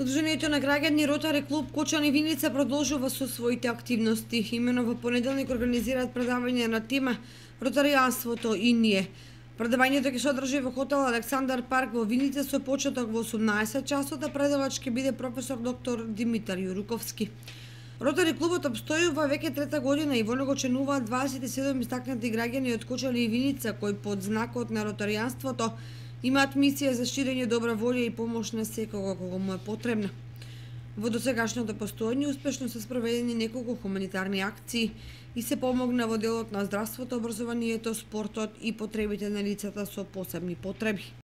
Одружението на граѓани Ротари клуб Кочани Виница продолжува со своите активности. Имено во понеделник организираат предавање на тема Ротаријанството и ние. Предавањето ќе се одржи во хотел Александар Парк во Виница со почеток во 18 часот, а предавач ќе биде професор доктор Димитар Јуруковски. Ротари клубот обстојува веќе трета година и во него членуваат 27 истакнати граѓани од Кочани и Виница кои под знакот на ротаријанството имаат мисија за ширење добра волја и помош на секого кого му е потребна. Во досегашното постојање успешно се спроведени неколку хуманитарни акции и се помогна во делот на здравството, образованието, спортот и потребите на лицата со посебни потреби.